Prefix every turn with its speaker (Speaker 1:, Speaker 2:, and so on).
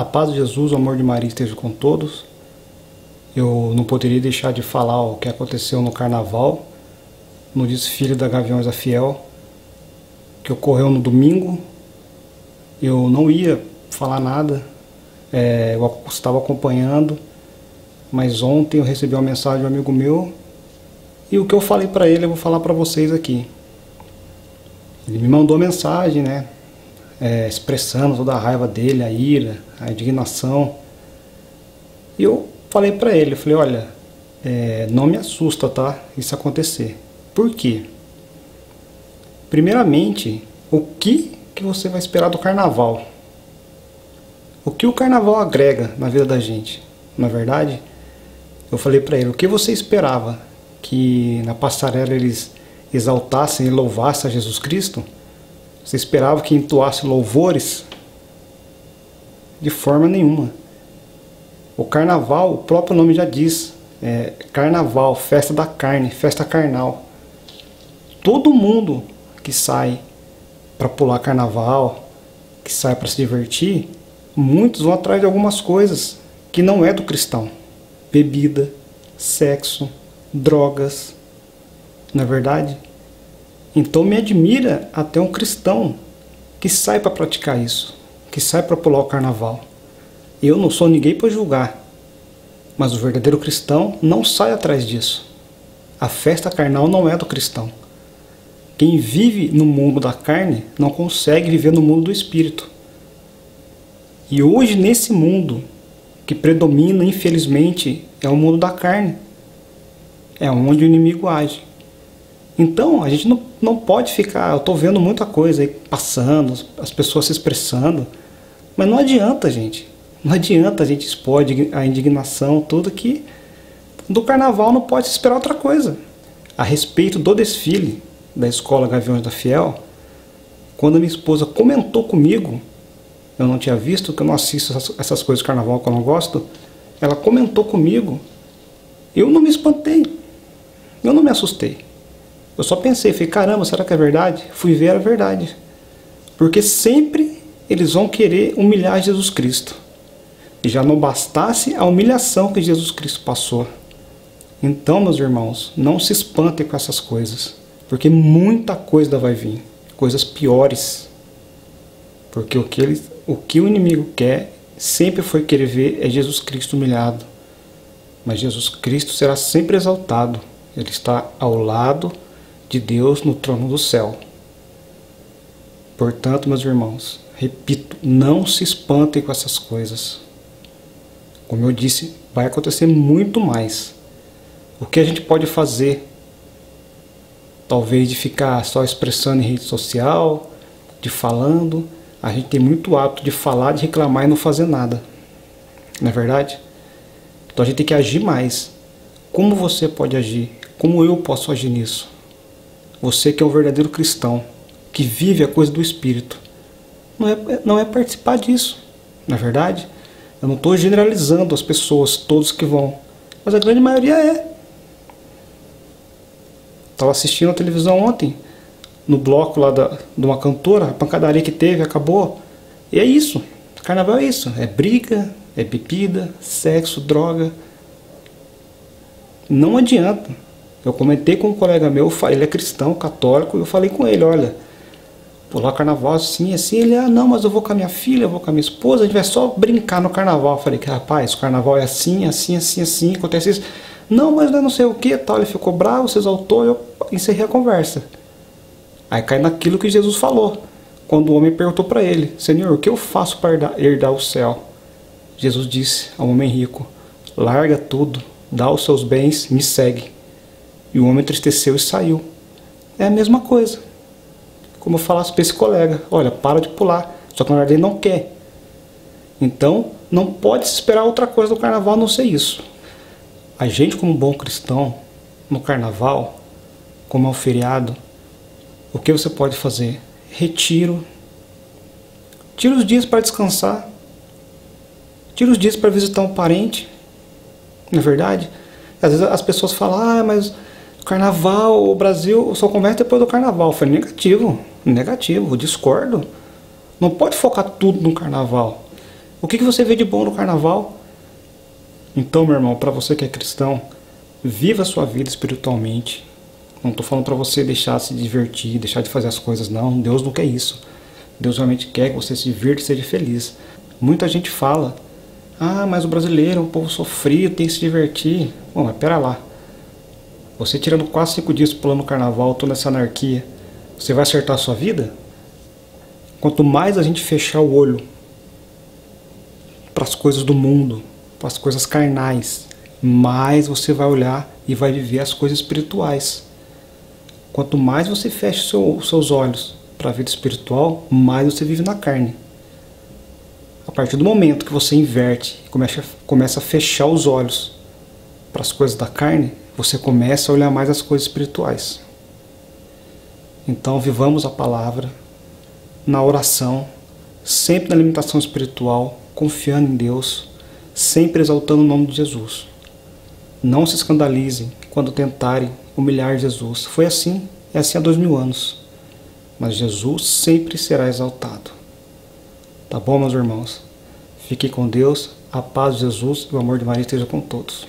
Speaker 1: A paz de Jesus, o amor de Maria esteja com todos. Eu não poderia deixar de falar o que aconteceu no carnaval, no desfile da Gaviões da Fiel, que ocorreu no domingo. Eu não ia falar nada, é, eu estava acompanhando, mas ontem eu recebi uma mensagem de um amigo meu e o que eu falei para ele eu vou falar para vocês aqui. Ele me mandou mensagem, né? É, expressando toda a raiva dele, a ira, a indignação. E eu falei para ele, eu falei, olha, é, não me assusta, tá? Isso acontecer. Por quê? Primeiramente, o que que você vai esperar do carnaval? O que o carnaval agrega na vida da gente? Na é verdade, eu falei para ele, o que você esperava que na passarela eles exaltassem e louvassem a Jesus Cristo? Você esperava que entoasse louvores? De forma nenhuma. O carnaval, o próprio nome já diz, é carnaval, festa da carne, festa carnal. Todo mundo que sai para pular carnaval, que sai para se divertir, muitos vão atrás de algumas coisas que não é do cristão. Bebida, sexo, drogas. Não é verdade? Então me admira até um cristão que sai para praticar isso, que sai para pular o carnaval. Eu não sou ninguém para julgar, mas o verdadeiro cristão não sai atrás disso. A festa carnal não é do cristão. Quem vive no mundo da carne não consegue viver no mundo do espírito. E hoje, nesse mundo que predomina, infelizmente, é o mundo da carne. É onde o inimigo age. Então, a gente não, não pode ficar. Eu estou vendo muita coisa aí passando, as pessoas se expressando, mas não adianta, gente. Não adianta a gente expor a indignação, tudo que do carnaval não pode se esperar outra coisa. A respeito do desfile da escola Gaviões da Fiel, quando a minha esposa comentou comigo, eu não tinha visto, que eu não assisto essas, essas coisas de carnaval que eu não gosto, ela comentou comigo, eu não me espantei, eu não me assustei. Eu só pensei, falei, caramba, será que é verdade? Fui ver a verdade. Porque sempre eles vão querer humilhar Jesus Cristo. E já não bastasse a humilhação que Jesus Cristo passou. Então, meus irmãos, não se espantem com essas coisas. Porque muita coisa vai vir. Coisas piores. Porque o que, ele, o, que o inimigo quer sempre foi querer ver é Jesus Cristo humilhado. Mas Jesus Cristo será sempre exaltado. Ele está ao lado de Deus no trono do céu. Portanto, meus irmãos, repito, não se espantem com essas coisas. Como eu disse, vai acontecer muito mais. O que a gente pode fazer? Talvez de ficar só expressando em rede social, de falando. A gente tem muito hábito de falar, de reclamar e não fazer nada. Não é verdade? Então a gente tem que agir mais. Como você pode agir? Como eu posso agir nisso? Você que é um verdadeiro cristão, que vive a coisa do Espírito, não é, não é participar disso, na é verdade? Eu não estou generalizando as pessoas, todos que vão, mas a grande maioria é. Estava assistindo a televisão ontem, no bloco lá da, de uma cantora, a pancadaria que teve, acabou. E é isso. Carnaval é isso. É briga, é bebida, sexo, droga. Não adianta. Eu comentei com um colega meu, ele é cristão, católico, eu falei com ele, olha, pular carnaval assim, assim, ele, ah, não, mas eu vou com a minha filha, eu vou com a minha esposa, a gente vai só brincar no carnaval. Eu falei, rapaz, o carnaval é assim, assim, assim, assim, acontece isso. Não, mas não sei o que, tal, ele ficou bravo, se exaltou, eu encerrei a conversa. Aí cai naquilo que Jesus falou, quando o homem perguntou para ele, Senhor, o que eu faço para herdar o céu? Jesus disse ao homem rico, larga tudo, dá os seus bens, me segue. E o homem entristeceu e saiu. É a mesma coisa. Como eu falasse para esse colega: olha, para de pular. Só que na verdade ele não quer. Então, não pode se esperar outra coisa do carnaval a não ser isso. A gente, como bom cristão, no carnaval, como é um feriado, o que você pode fazer? Retiro. Tira os dias para descansar. Tira os dias para visitar um parente. Não é verdade? Às vezes as pessoas falam, ah, mas Carnaval, o Brasil só conversa depois do carnaval. Foi negativo, negativo, discordo. Não pode focar tudo no carnaval. O que, que você vê de bom no carnaval? Então, meu irmão, para você que é cristão, viva a sua vida espiritualmente. Não estou falando para você deixar de se divertir, deixar de fazer as coisas, não. Deus não quer isso. Deus realmente quer que você se divirta e seja feliz. Muita gente fala, ah, mas o brasileiro é um povo sofrido, tem que se divertir. Bom, mas pera lá. Você tirando quase cinco dias pulando carnaval, toda essa anarquia, você vai acertar a sua vida? Quanto mais a gente fechar o olho para as coisas do mundo, para as coisas carnais, mais você vai olhar e vai viver as coisas espirituais. Quanto mais você fecha seu, seus olhos para a vida espiritual, mais você vive na carne. A partir do momento que você inverte e começa, começa a fechar os olhos para as coisas da carne, você começa a olhar mais as coisas espirituais. Então, vivamos a palavra na oração, sempre na alimentação espiritual, confiando em Deus, sempre exaltando o nome de Jesus. Não se escandalizem quando tentarem humilhar Jesus. Foi assim, é assim há dois mil anos. Mas Jesus sempre será exaltado. Tá bom, meus irmãos? Fique com Deus, a paz de Jesus e o amor de Maria esteja com todos.